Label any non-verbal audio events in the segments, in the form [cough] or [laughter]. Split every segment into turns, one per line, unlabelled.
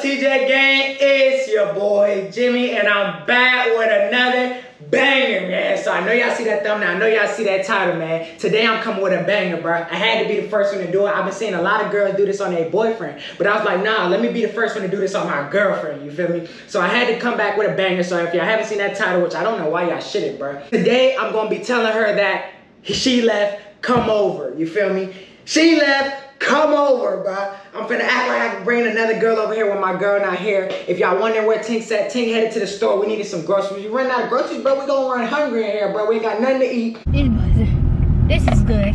TJ Gang? It's your boy Jimmie, and I'm back with another banger, man. So I know y'all see that thumbnail. I know y'all see that title, man. Today I'm coming with a banger, bro. I had to be the first one to do it. I've been seeing a lot of girls do this on their boyfriend, but I was like, nah, let me be the first one to do this on my girlfriend. You feel me? So I had to come back with a banger. So if y'all haven't seen that title, which I don't know why y'all shouldn't, bro. Today I'm gonna be telling her that she left. Come over. You feel me? She left. Come over, bro. I'm finna act like I can bring another girl over here when my girl not here. If y'all wondering where Tink's at, Tink headed to the store. We needed some groceries. You running out of groceries, bro. We gonna run hungry in here, bro. We ain't got nothing to eat.
This is good.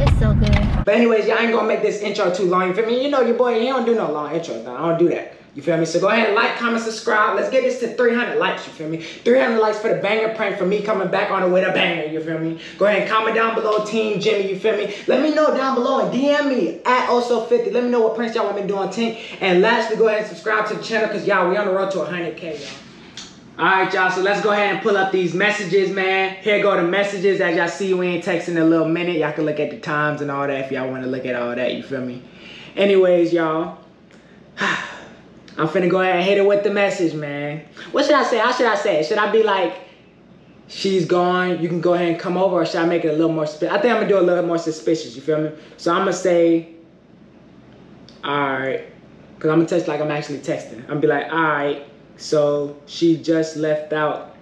It's so good.
But anyways, y'all ain't gonna make this intro too long. You feel me? You know your boy, he don't do no long intros. Now. I don't do that. You feel me? So go ahead and like, comment, subscribe. Let's get this to 300 likes, you feel me? 300 likes for the banger prank for me coming back on it with a banger, you feel me? Go ahead and comment down below, Team Jimmie, you feel me? Let me know down below and DM me at osofilthy. Let me know what pranks y'all want me to do on Tink. And lastly, go ahead and subscribe to the channel because y'all, we on the road to 100K, y'all. Alright, y'all, so let's go ahead and pull up these messages, man. Here go the messages. As y'all see, we ain't texting in a little minute. Y'all can look at the times and all that if y'all want to look at all that, you feel me? Anyways, y'all. [sighs] I'm finna go ahead and hit it with the message, man. What should I say? How should I say it? Should I be like, she's gone, you can go ahead and come over, or should I make it a little more, I think I'm gonna do a little more suspicious, you feel me? So I'm gonna say, alright, cause I'm gonna text like I'm actually texting. I'm gonna be like, alright, so she just left out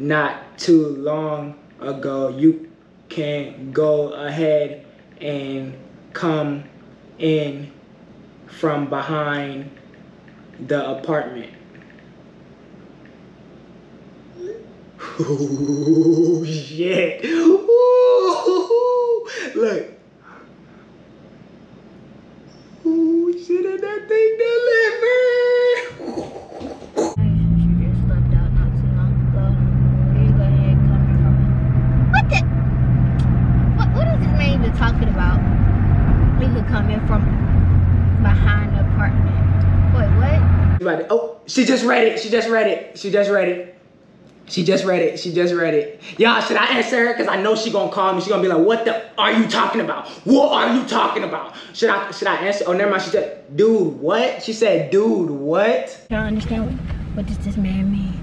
not too long ago. You can go ahead and come in from behind the apartment. Ooh, [laughs] shit. Ooh, look.
Just
read it. She just read it. She just read it. She just read it. She just read it. Y'all, should I answer her? Because I know she gonna call me. She gonna be like, what the are you talking about? What are you talking about? Should I should I answer? Oh, never mind. She said, dude, what? She said, dude, what?
I don't understand what, what does this man mean.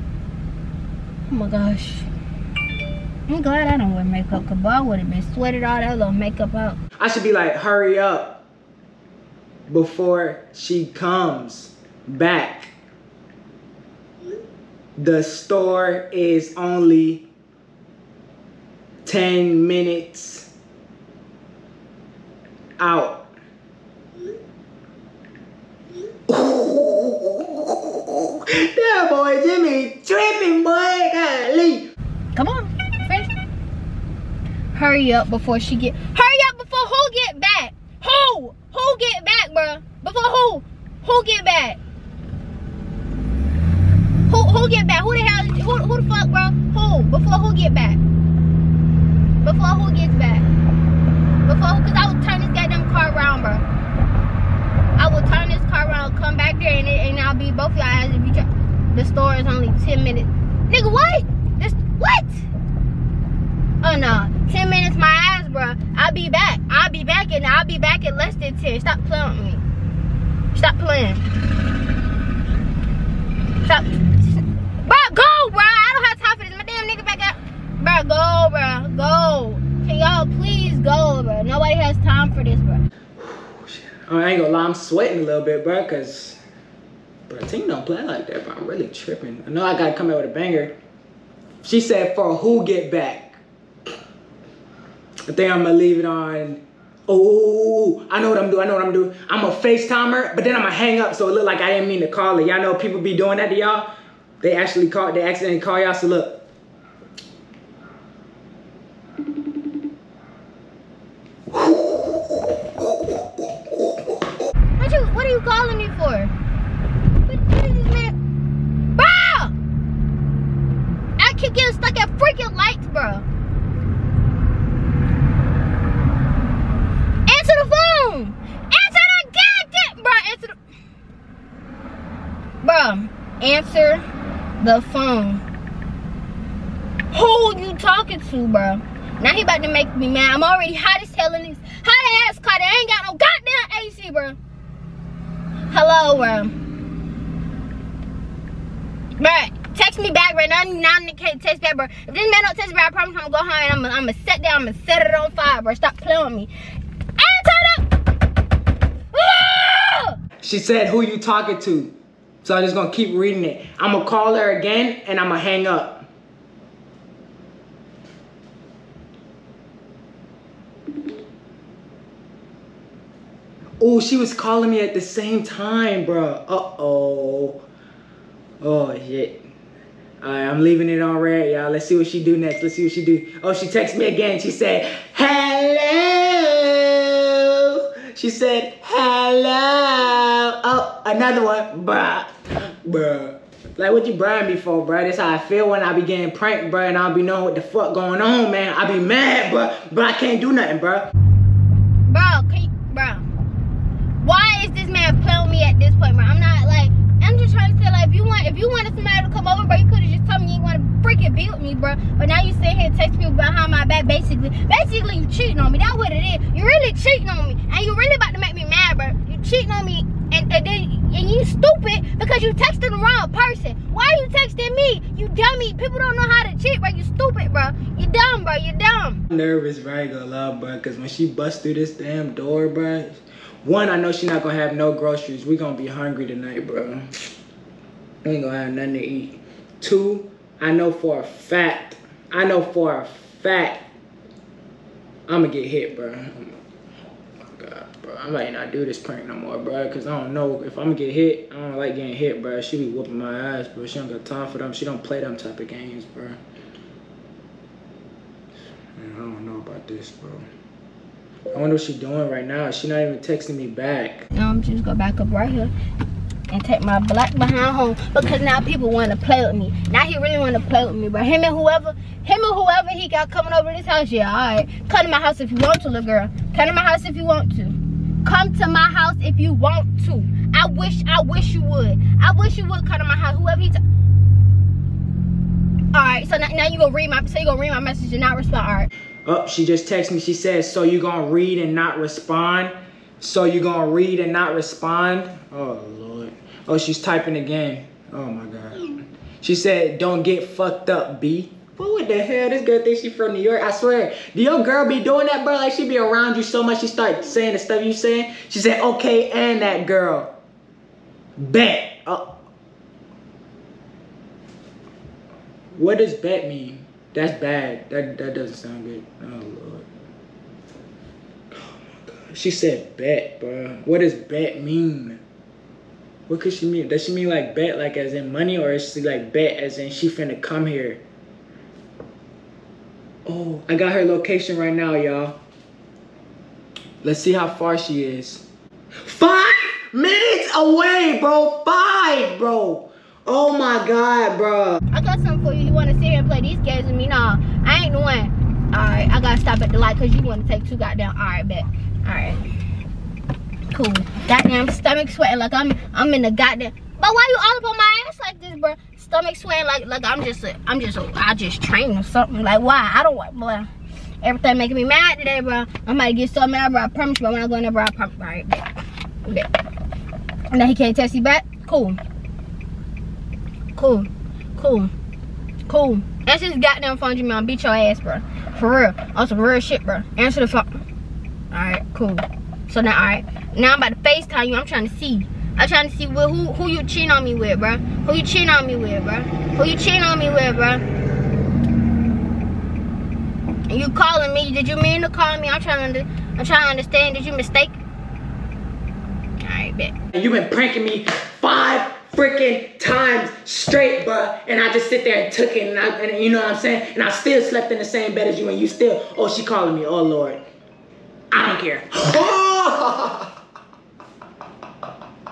Oh my gosh. I'm glad I don't wear makeup because boy, I would have been sweated all that little makeup out.
I should be like, hurry up before she comes back. The store is only 10 minutes out. [laughs] That boy Jimmy tripping, boy. Golly.
Come on, fresh. Hurry up before she get. Hurry up before who get back? Who? Who get back, bruh? Before who? Who get back? Who? Get back? Who the hell? Who? Who the fuck, bro? Who? Before who get back? Before who gets back? Before, cause I will turn this goddamn car around, bro. I will turn this car around, come back there, and, and I'll be both y'all ass if you try. The store is only 10 minutes. Nigga, what? This, what? Oh no, 10 minutes my ass, bro. I'll be back. I'll be back and I'll be back in less than 10. Stop playing with me. Stop playing. Stop. Bro, go, bro. I don't have time for this. My damn nigga back up. Bro, go, bro. Go. Can y'all please go, bro? Nobody has bro. [sighs]
I ain't gonna lie, I'm sweating a little bit, bro, cause bro, team don't play like that, bro. I'm really tripping. I know I gotta come out with a banger. She said for who get back. I think I'm gonna leave it on. Oh, I know what I'm doing. I know what I'm doing. I'm a FaceTime her, but then I'm gonna hang up so it look like I didn't mean to call her. Y'all know people be doing that to y'all. They actually call. They accidentally call y'all. So look.
What you what are you calling me for? What, what is this man? Bro! I keep getting stuck at freaking lights, bro. Answer the phone! Answer the goddamn bro, answer the Bro, answer the phone. Who you talking to, bro? Now he about to make me mad. I'm already hot as hell in this hot ass car that ain't got no goddamn AC, bro. Hello, bro. Bro, text me back, right Now, now you can't text back, bro. If this man don't text me I promise I'm gonna go home and I'm gonna, I'm gonna set down, I'm gonna set it on fire, bro. Stop playing with me.
She said, who you talking to? So I'm just gonna keep reading it. I'm gonna call her again and I'm gonna hang up. Oh, she was calling me at the same time, bro. Uh-oh. Oh, shit. Alright, I'm leaving it on red, y'all. Let's see what she do next. Let's see what she do. Oh, she texted me again. She said, hello. She said, hello. Oh, another one. Bruh. Bruh. Like, what you bribing me for, bruh? That's how I feel when I be getting pranked, bruh, and I be knowing what the fuck going on, man. I be mad, bruh, but I can't do nothing, bruh.
Bro, you, bro. Why is this man playing me at this point, bro? I'm not like I'm just trying to say like if you want if you wanted somebody to come over, bro, you could have just told me you want to freaking be with me, bro. But now you sit here and text me behind my back, basically. Basically, you cheating on me. That's what it is. You really cheating on me, and you really about to make me mad, bro. Cheating on me, and, and then and you stupid because you texted the wrong person. Why are you texting me? You dummy. People don't know how to cheat, bro. You stupid, bro. You dumb, bro. You dumb.
I'm nervous, bro. I ain't gonna lie, bro, because when she busts through this damn door, bro, one, I know she not gonna have no groceries. We gonna be hungry tonight, bro. We ain't gonna have nothing to eat. Two, I know for a fact, I know for a fact, I'm gonna get hit, bro. My God, bro. I might not do this prank no more, bro, because I don't know if I'm gonna get hit. I don't like getting hit, bro. She be whooping my ass, bro. She don't got time for them. She don't play them type of games, bro. Man, I don't know about this, bro. I wonder what she doing right now. She not even texting me back.
Um, now I'm just go back up right here and take my black behind home because now people want to play with me. Now he really want to play with me, but him and whoever, him and whoever he got coming over this house, yeah, all right. Come to my house if you want to, little girl. Come to my house if you want to. Come to my house if you want to. I wish, I wish you would. I wish you would come to my house. Whoever he. all right, so now, now you gonna read my, so you gonna read my message and not respond. All right.
Oh, she just texted me. She says, so you gonna read and not respond? So you gonna read and not respond? Oh, Lord. Oh, she's typing again. Oh, my God. She said, don't get fucked up, B. What the hell? This girl thinks she from New York. I swear. Do your girl be doing that, bro? Like she be around you so much, she start saying the stuff you saying. She said, okay, and that girl. Bet. Oh. What does bet mean? That's bad. That that doesn't sound good. Oh lord. Oh my god. She said bet, bro. What does bet mean? What could she mean? Does she mean like bet like as in money or is she like bet as in she finna come here? Oh, I got her location right now, y'all. Let's see how far she is. Five minutes away, bro. Five, bro. Oh my god, bro.
I got something for you. You want to sit here and play these games with me? Nah, I ain't the one. All right, I gotta stop at the light because you want to take two goddamn. All right, bet. All right, cool. Goddamn stomach sweating like I'm I'm in the goddamn. But why you all up on my ass like this, bro? Stomach sweating like like I'm just a, I'm just a, I just train or something. Like why? I don't want, boy. Everything making me mad today, bro. I might get so mad, bro. I promise you, when I go in there, bro, I promise. All right, bet. bet. Now he can't text you back. Cool. Cool. Cool. Cool. Answer this goddamn Jimmie. I'll beat your ass, bro. For real. On some real shit, bro. Answer the phone. Alright, cool. So now, alright. Now I'm about to FaceTime you. I'm trying to see. I'm trying to see who, who, who you cheating on me with, bro. Who you cheating on me with, bro. Who you cheating on me with, bro. You calling me. Did you mean to call me? I'm trying to, I'm trying to understand. Did you mistake? Alright, bet.
You've been pranking me five freaking times straight, bruh. And I just sit there and took it, and, I, and you know what I'm saying? And I still slept in the same bed as you, and you still, oh, she calling me. Oh, Lord. I don't care. [gasps] [laughs]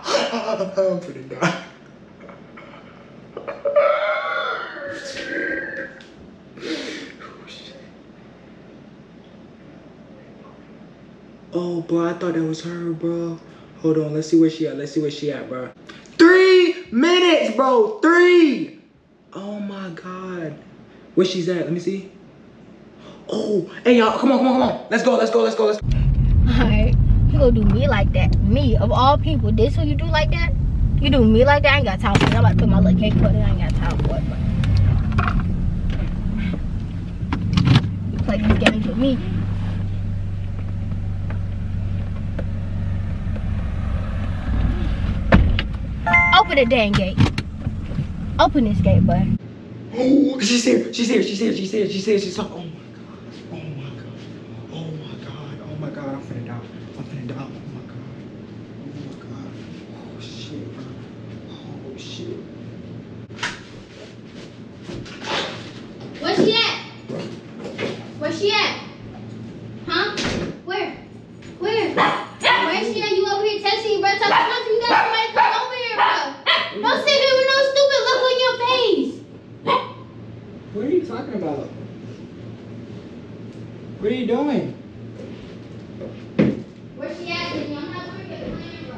Oh! I'm pretty die. [laughs] Oh, bro, I thought that was her, bro. Hold on, let's see where she at. Let's see where she at, bro. Three minutes, bro. Three. Oh my god. Where she's at? Let me see. Oh, hey y'all, come on, come on, come on. Let's go, let's go, let's go, let's go.
You gonna do me like that? Me of all people, this who you do like that? You do me like that? I ain't got time for it. I'm about to put my little cake put it. I ain't got time for it. But you play these games with me. Open the dang gate. Open this gate, bud.
Oh, she's here. She's here. She's here. She's here. She's here. She's here. Oh my god. Oh my god. Oh my god. Oh my god. I'm finna die. I'm finna die. Oh my god. Oh my god. Oh shit. Oh shit.
Where's she at? Where's she at? Huh? Where? Where? Where's she at? You over here texting, bro? Talking about you got somebody come over here, bro. Don't sit here with no stupid look on your face.
What are you talking about? What are you doing?
Where's she at? Jimmie? I'm not working at the plan, bro.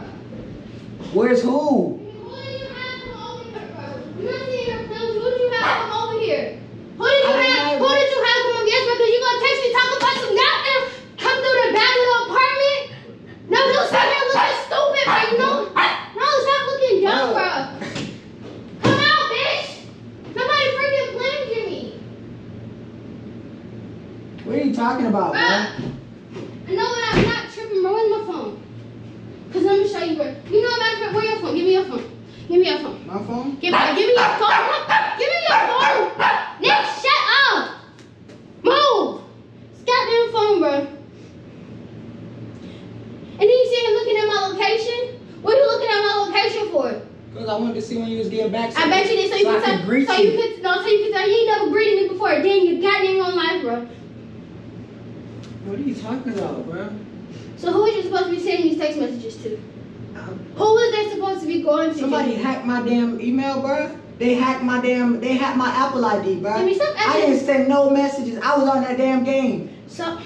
Where's who?
Who did you have come over here, bro? You're not sitting here playing. Who did you have come over here? Who did you
I don't
have?
know.
Who did you have come over? Yes, because you gonna text me talking about some goddamn come through the back of the apartment. No, don't sit here looking stupid, bro. You know? No, stop looking dumb,
No.
bro. Come out, bitch. Nobody freaking blamed Jimmie,
What are you talking about,
bro. Ah! I know that I'm not tripping, bro. Where's my phone? Cause let me show you where. You know, matter of fact, where your phone? Give me your phone. Give me your phone.
My phone?
Give me, give me your phone. Give me your phone. Nick, shut up. Move. This goddamn phone, bro. And then you sit here looking at my location. What are you looking at my location for?
Because I wanted to see when you was getting back.
I bet you did so you
so I
could
could
tell,
greet
so
you.
you could no, so you could tell you ain't never greeted me before. Then you goddamn on life, bro.
What are you talking about, bro?
So who is you supposed to be sending these text messages to?
Um,
Who is they supposed to be going to?
Somebody hacked my damn email, bro. They hacked my damn. They hacked my Apple ID, bro.
Jimmy, stop
I didn't send no messages. I was on that damn game.
So,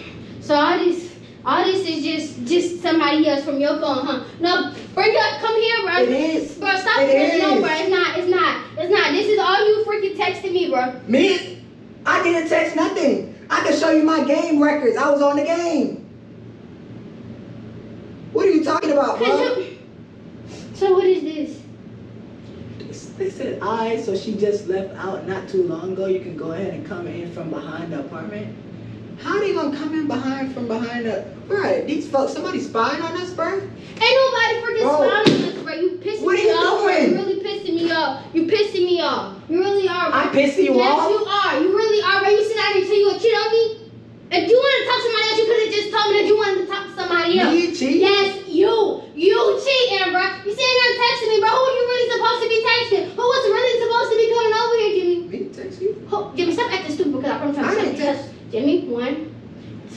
so all this, all this is just, just somebody else from your phone, huh? No, bring up, come here, bro.
It is.
Bro, stop
It
it. No, bro, it's not, it's not, it's not. This is all you freaking texting me, bro.
Me? I didn't text nothing. I can show you my game records. I was on the game. What are you talking about, bro?
Cause you. So what is this?
They said I, so she just left out not too long ago. You can go ahead and come in from behind the apartment. How they gonna come in behind from behind the? Bro, these folks, somebody spying on us, bro.
Ain't nobody freaking
Bro.
spying on us, bro. You pissing
What are
me
you
off, bro.
doing?
You really pissing me off. You pissing me off. You really are, bro.
I'm pissing you
yes,
off?
you are. You really are. You sit out here till you gonna cheat on me? If you wanted to talk to somebody else, you could have just told me that you wanted to talk to somebody else.
Me cheat?
Yes, you. You cheating, bro. You sitting there texting me, bro. Who are you really supposed to be texting? Who was really supposed to be coming over here, Jimmie?
Me text you?
Who, Jimmie, stop acting stupid because I'm trying
I
to
didn't
tell
text-
Jimmie, one,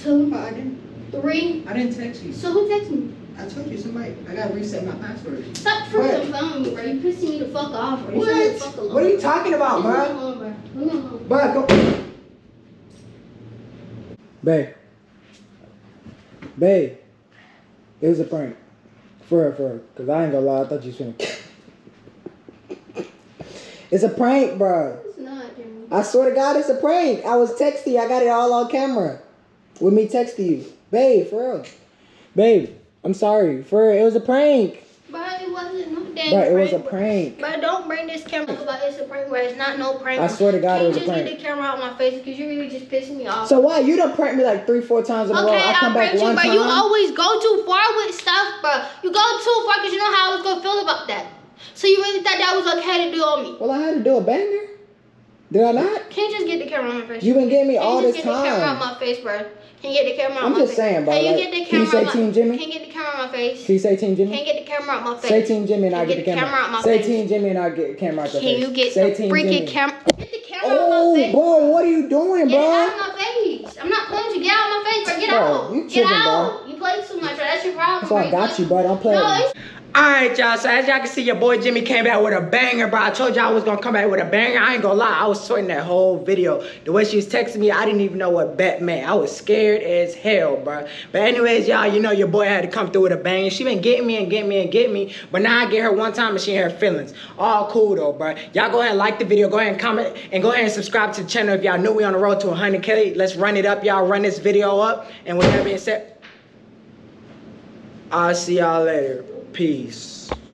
two,
I didn't.
three.
I didn't text you.
So who texted me?
I told you somebody. I gotta reset my password.
Stop freaking phoning me, bro. You pissing me the fuck off, bro.
What?
leave me the fuck.
What are you talking about, bro?
alone, bro. Leave me alone.
Bro, go. Babe. Babe. It was a prank. For real, for real. Cause I ain't gonna lie, I thought you was finna. [coughs] It's a prank, bro.
It's not, Jimmie.
I swear to God, it's a prank. I was texting. I got it all on camera. With me texting you. Babe, for real. Babe, I'm sorry. For real, it was a prank.
But it wasn't no dang
But it was a prank.
But don't bring this camera about it's a prank, bro. It's not no prank.
I swear to God,
Can
it was a prank.
just get the camera out my face because you really just pissing me off.
So why? You done pranked me like three, four times in a row.
Okay,
I
I
come back
you,
one
but
time.
you always go too far with stuff, bro. You go too far because you know how I was gonna feel about that. So you really thought that was okay to do on me?
well, I had to do a banger. Did I not?
Can you just get the camera on my face?
You been getting me
Can
all this
just get the camera
time.
my face, bro? Can you get the camera out
I'm
my
just saying, bro,
Can you get the
can you
camera
say
my-
Team Jimmie?
Can you get the camera out my face?
Can you say Team
Can you get the camera out my face?
Say Team Jimmie and I get the camera.
out my
Say
face?
Team Jimmie and I get the camera out your
Can you get
Say
the freaking camera? Get the camera
Oh,
my face.
bro, what are you doing,
Get it out of my face. I'm not playing you. Get out of my face, bro. Get
Bro,
out.
you
Get
tripping,
out. You play too much, bro. That's your problem.
That's why I got you, bro. Don't play
No, it's
Alright, y'all. So as y'all can see, your boy Jimmie came back with a banger, bro. I told y'all I was gonna come back with a banger. I ain't gonna lie, I was sweating that whole video. The way she was texting me, I didn't even know what bet meant. I was scared as hell, bro. But anyways, y'all, you know your boy had to come through with a banger. She been getting me and getting me and getting me, but now I get her one time and she ain't her feelings. All cool though, bro. Y'all go ahead and like the video, go ahead and comment, and go ahead and subscribe to the channel if y'all knew we on the road to 100k. Let's run it up, y'all. Run this video up, and with that being said. I'll see y'all later. Peace.